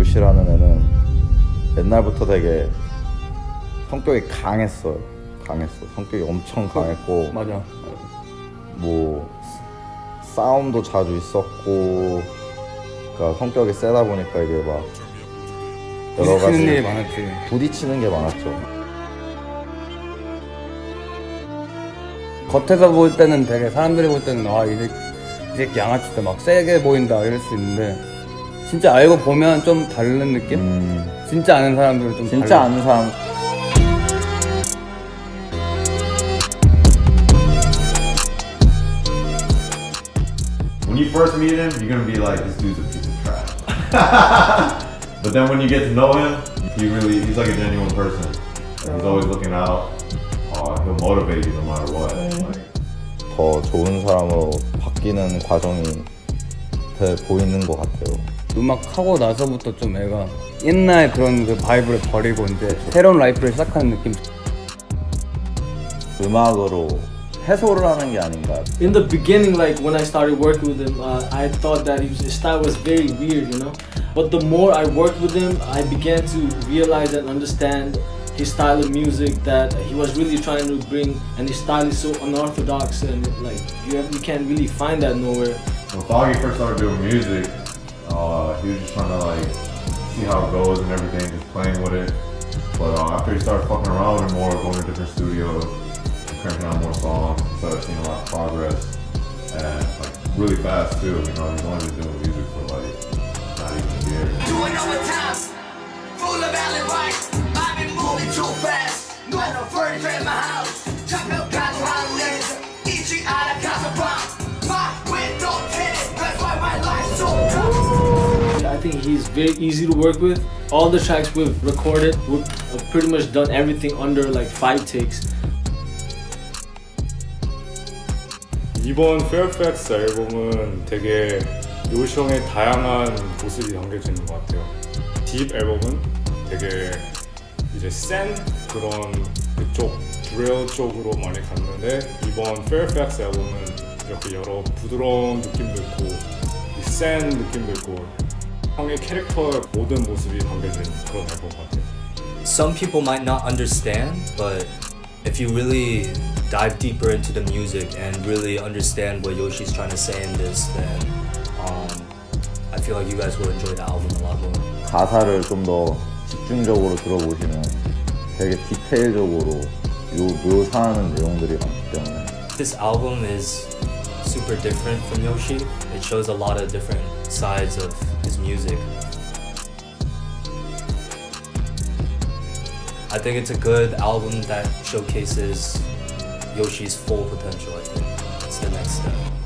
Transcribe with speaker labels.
Speaker 1: 요시라는 애는 옛날부터 되게 성격이 강했어요. 강했어. 성격이 엄청 강했고
Speaker 2: 맞아.
Speaker 1: 뭐 싸움도 자주 있었고 그러니까 성격이 세다 보니까 이게 막 여러
Speaker 2: 부딪히는 일이
Speaker 1: 가지
Speaker 2: 많았지.
Speaker 1: 부딪히는 게 많았죠.
Speaker 2: 겉에서 볼 때는 되게 사람들이 볼 때는 아이 이 새끼 양아치다 막 세게 보인다 이럴 수 있는데 진짜 알고 보면 좀 다른 느낌?
Speaker 1: 음,
Speaker 2: 진짜 아는 사람들은 좀
Speaker 1: 진짜
Speaker 2: 달라.
Speaker 1: 아는 사람
Speaker 3: When you first meet him, you're gonna be like, this dude's a piece of trash. but then when you get to know him, he really, he's like a genuine person. And he's always looking out. Uh, he'll motivate you no matter what. Like,
Speaker 1: 더 좋은 사람으로 바뀌는 과정이 돼 보이는 것 같아요.
Speaker 2: 음악 하고 나서부터 좀 애가 옛날 그런 그 바이브를 버리고 이제 새로운 라이프를 시작하는 느낌.
Speaker 1: 음악으로 해소를 하는 게 아닌가.
Speaker 4: in the beginning, like when I started working with him, uh, I thought that he was, his style was very weird, you know. But the more I worked with him, I began to realize and understand his style of music. That he was really trying to bring, and his style is so unorthodox, and like you, have, you can't really find that nowhere.
Speaker 3: when Foggy first started doing music, uh, he was just trying to like see how it goes and everything, just playing with it. But uh, after he started fucking around with it more, going to different studios, cranking out more songs, started seeing a lot of progress. And like really fast too, you know, he's only been doing music for like not even a year.
Speaker 5: Doing overtime, full of alibis. I've been moving too fast. No furniture in my house.
Speaker 4: Think he's very easy to work with. All the tracks we've recorded, we've uh, pretty much done everything under like five takes.
Speaker 6: 이번 페어팩스 앨범은 되게 요시 형의 다양한 모습이 담겨지는 것 같아요. 딥 앨범은 되게 이제 센 그런 그쪽 드릴 쪽으로 많이 갔는데 이번 페어팩스 앨범은 이렇게 여러 부드러운 느낌도 있고 이센 느낌도 있고 형의 캐릭터의 모든 모습이 담겨진 그런 앨범 같아요.
Speaker 7: some people might not understand, but if you really dive deeper into the music and really understand what Yoshi's trying to say in this, then um, I feel like you guys will enjoy the album a lot more.
Speaker 1: 가사를 좀 더 집중적으로 들어보시면 되게 디테일적으로 요, 묘사하는 내용들이 많기 때문에
Speaker 7: This album is super different from Yoshi. It shows a lot of different sides of his music. I think it's a good album that showcases Yoshi's full potential, I think. It's the next step.